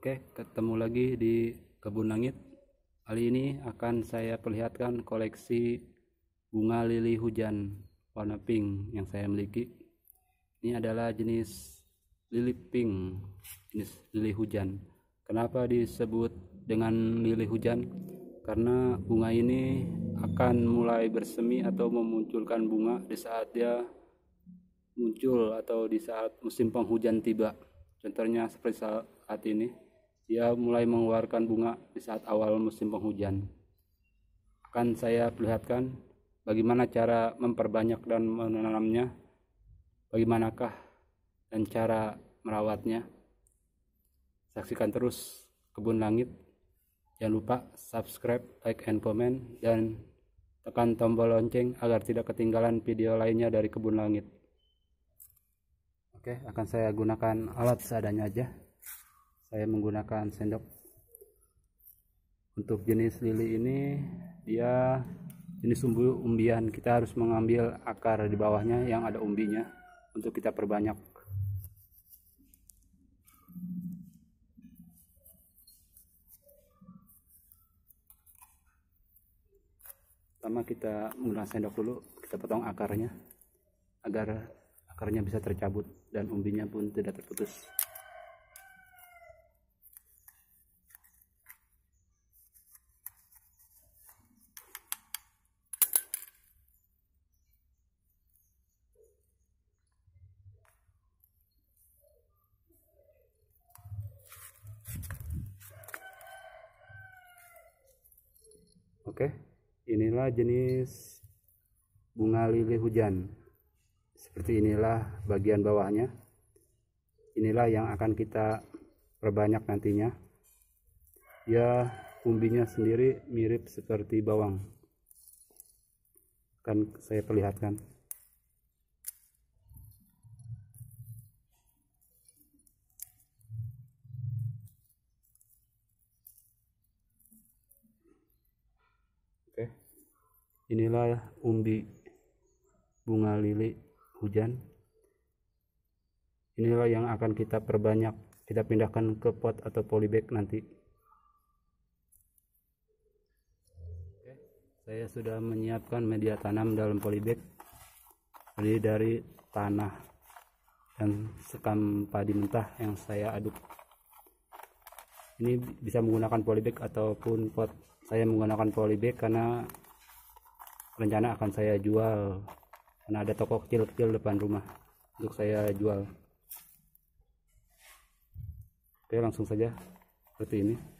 Oke, ketemu lagi di Kebun Langit. Kali ini akan saya perlihatkan koleksi bunga lili hujan warna pink yang saya miliki. Ini adalah jenis lili pink, jenis lili hujan. Kenapa disebut dengan lili hujan? Karena bunga ini akan mulai bersemi atau memunculkan bunga di saat dia muncul atau di saat musim penghujan tiba. Contohnya seperti saat ini, dia mulai mengeluarkan bunga di saat awal musim penghujan. Akan saya perlihatkan bagaimana cara memperbanyak dan menanamnya, bagaimanakah dan cara merawatnya. Saksikan terus Kebun Langit. Jangan lupa subscribe, like, and comment, dan tekan tombol lonceng agar tidak ketinggalan video lainnya dari Kebun Langit. Oke, akan saya gunakan alat seadanya aja. Saya menggunakan sendok. Untuk jenis lili ini, dia jenis umbi umbian. Kita harus mengambil akar di bawahnya yang ada umbinya untuk kita perbanyak. Pertama kita menggunakan sendok dulu, kita potong akarnya agar akarnya bisa tercabut dan umbinya pun tidak terputus Oke, inilah jenis bunga lili hujan. Seperti inilah bagian bawahnya. Inilah yang akan kita perbanyak nantinya. Ya umbinya sendiri mirip seperti bawang. Akan saya perlihatkan inilah umbi bunga lili hujan. Inilah yang akan kita perbanyak kita pindahkan ke pot atau polybag nanti. Oke, saya sudah menyiapkan media tanam dalam polybag. Terdiri dari tanah dan sekam padi mentah yang saya aduk. Ini bisa menggunakan polybag ataupun pot. Saya menggunakan polybag karena rencana akan saya jual. Karena ada toko kecil-kecil depan rumah untuk saya jual. Oke langsung saja seperti ini